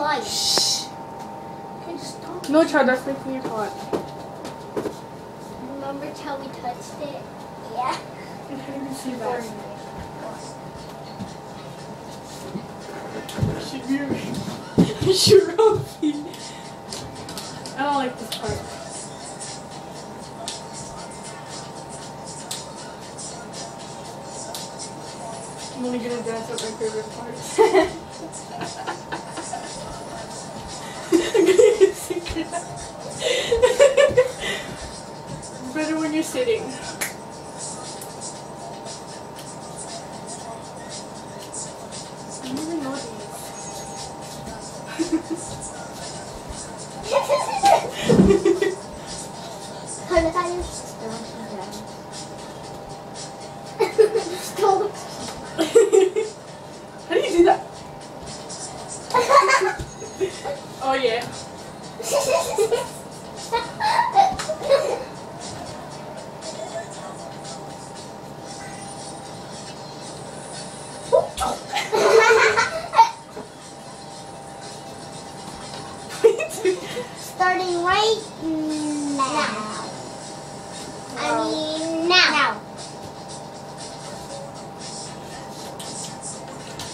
light. Shh. Okay, stop. No, child, that's making it hot. Remember how we touched it? Yeah. I can't even see Or- that. Shigiri. Shiroki. I don't like this part. I'm only gonna dance at my favorite parts. Better when you're sitting. I know these. How did I. How do you do that? Oh yeah. Right now. I mean now.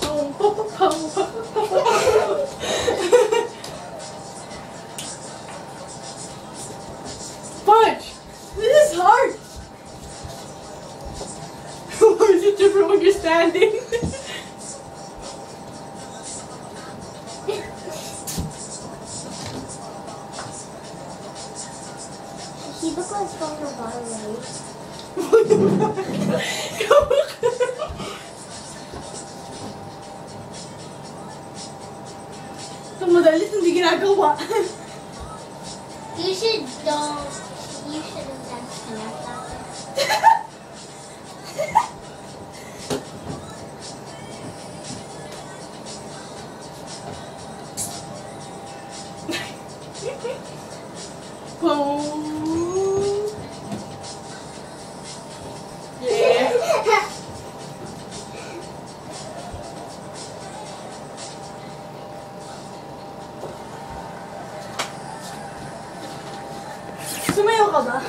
Fudge! This is hard! Why is it different when you're standing? Looks like from the bottom right. What the fuck? Sa madalit hindi ginagawa. You should don't. You should have done snap Oh. 娘よかな。